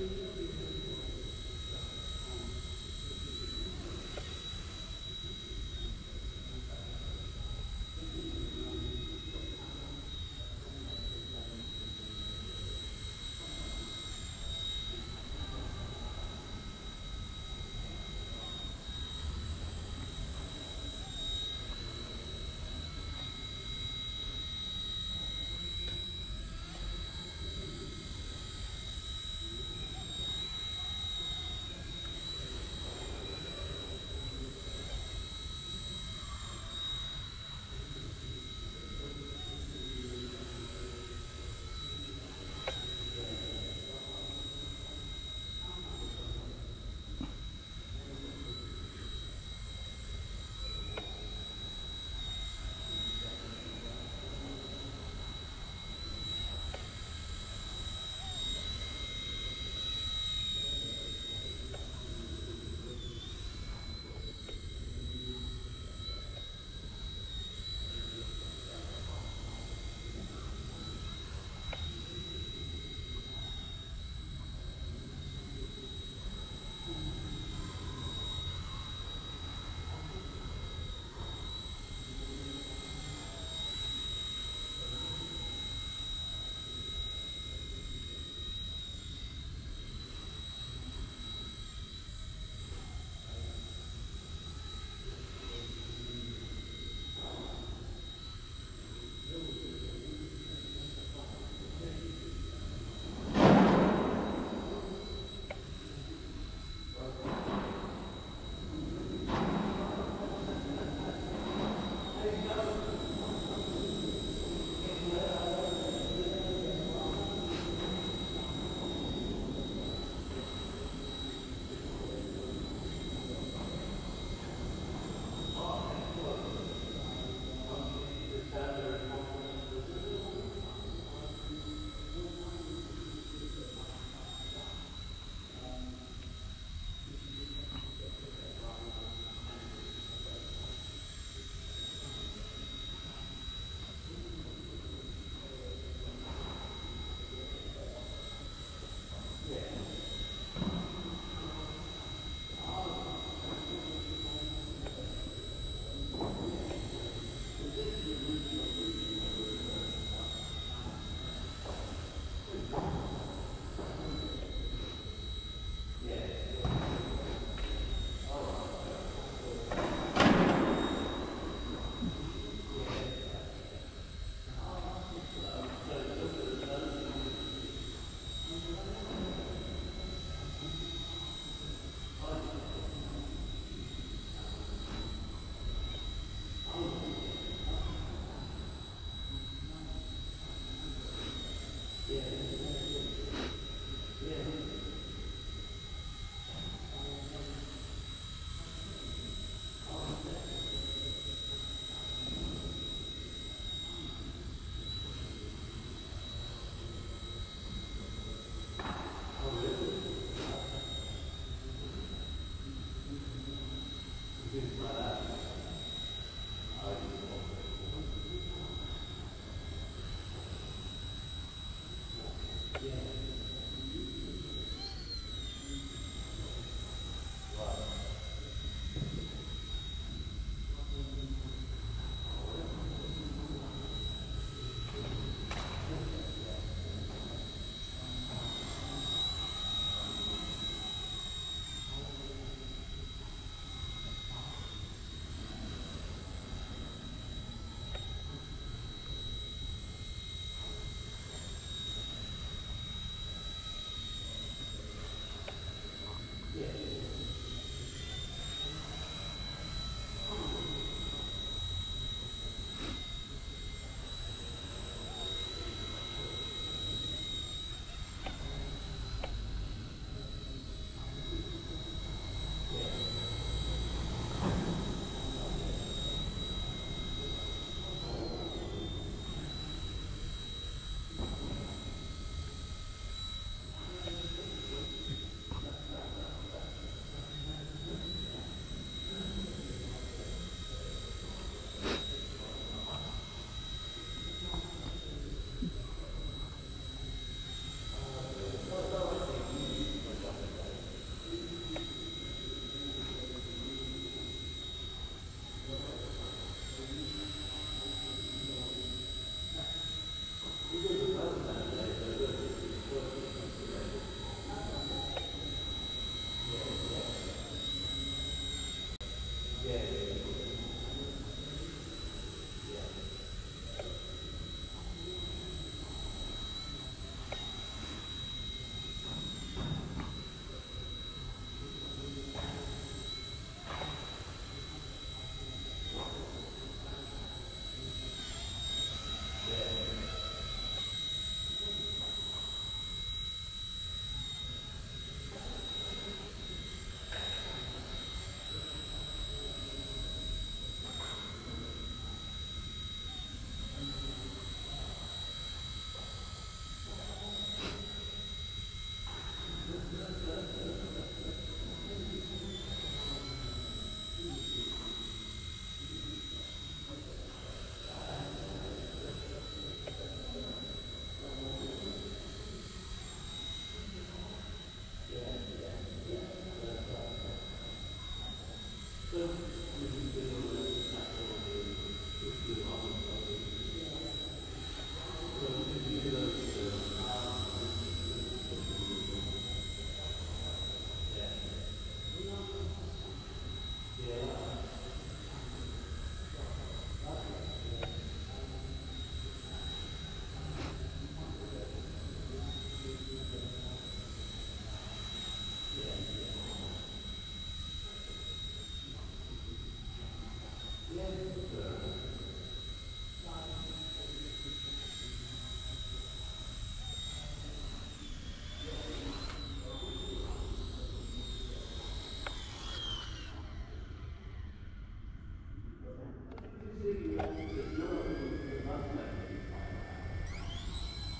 Thank you.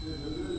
Mm-hmm.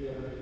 Yeah.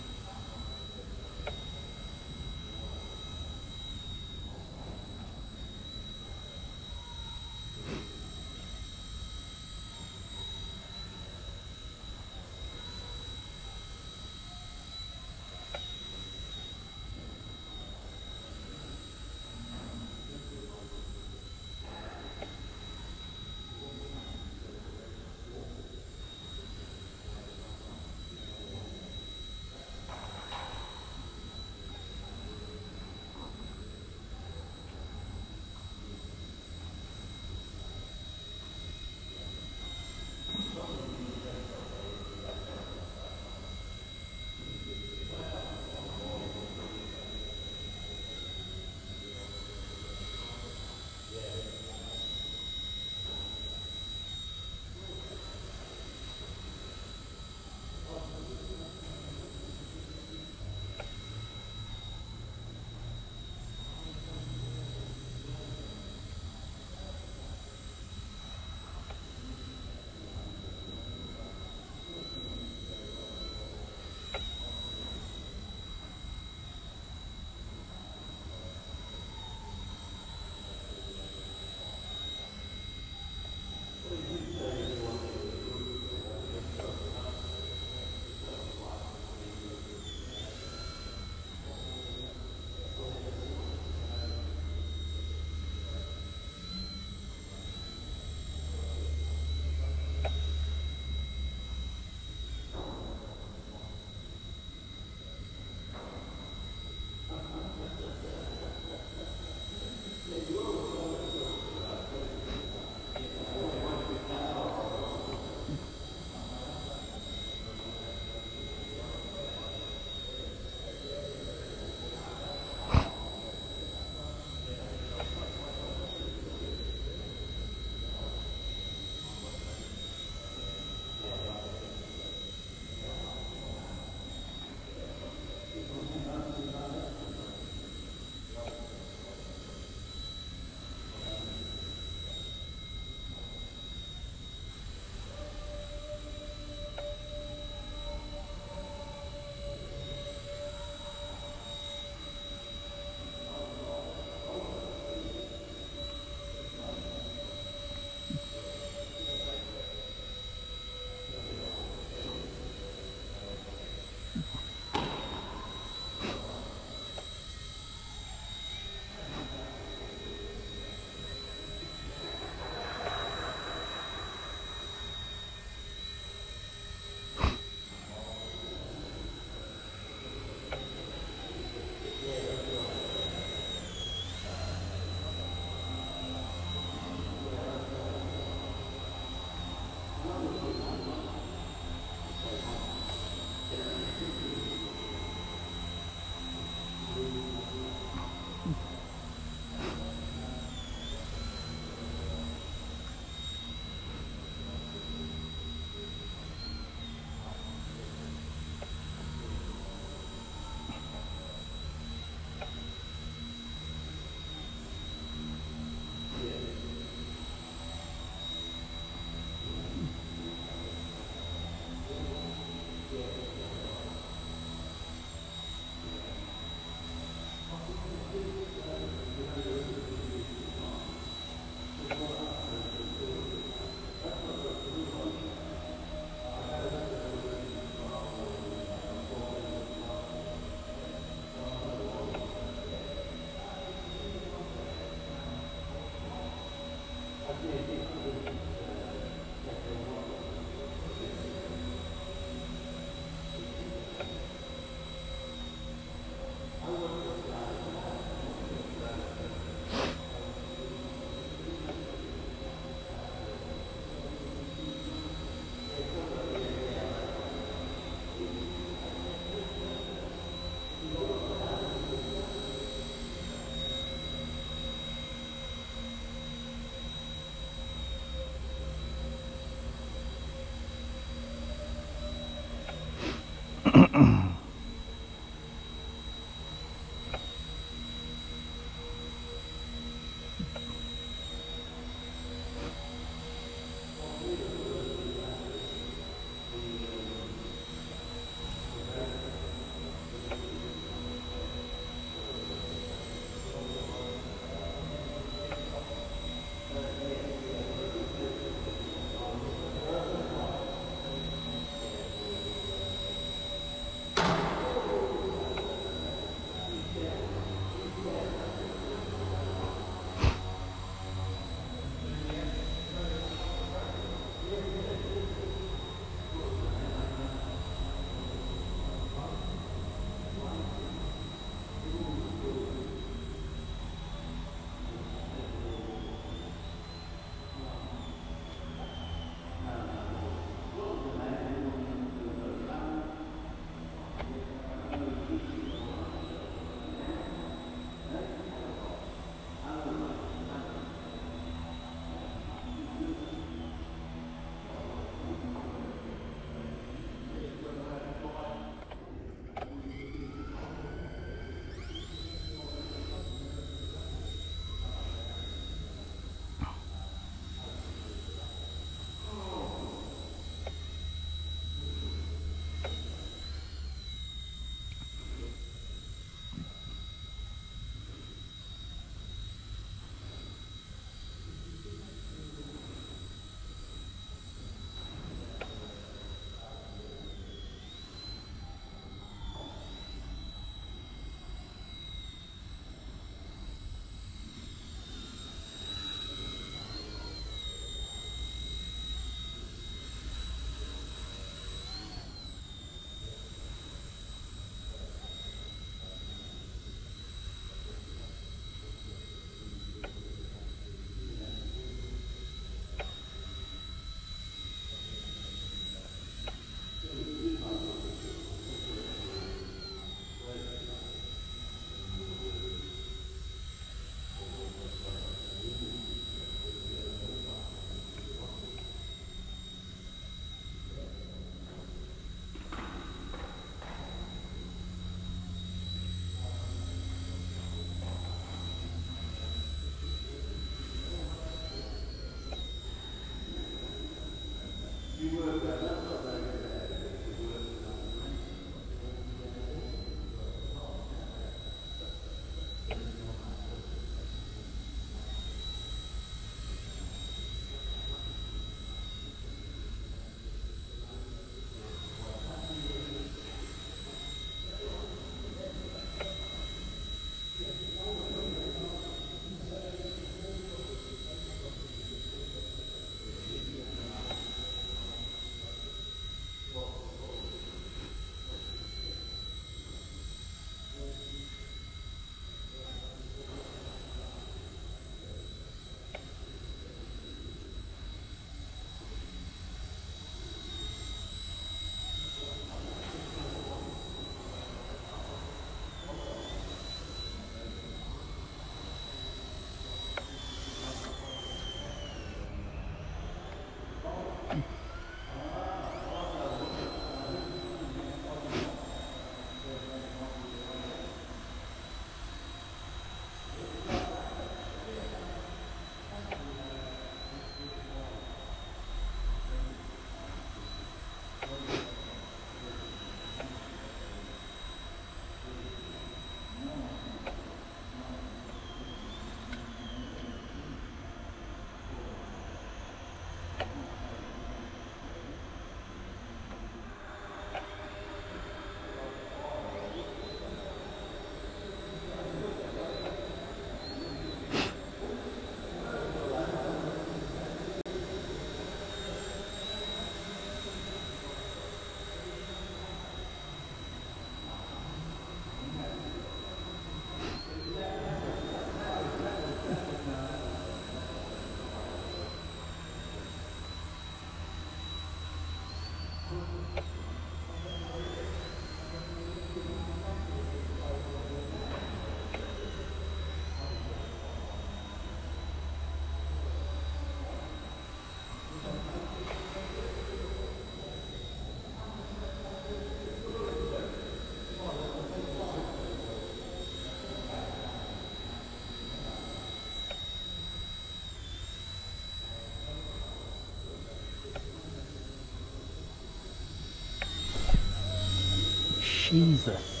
Jesus.